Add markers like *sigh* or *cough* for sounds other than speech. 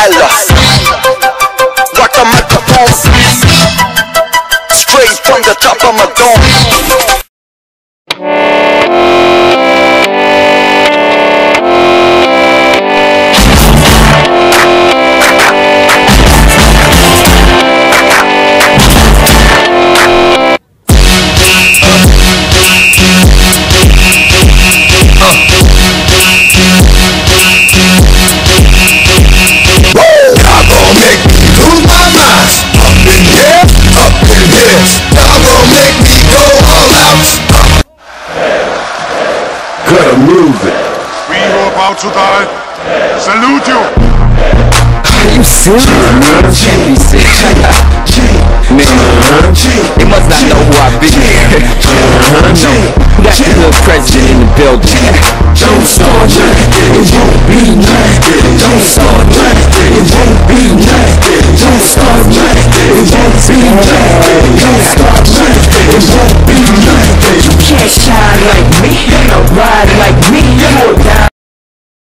Silas. Rock the microphone. Straight from the top of my dome. Gotta move it. We who are about to die, salute you. Are you serious? Can't be serious. Man, they must not know who I be. *laughs* no, we got the hood president in the building. Don't start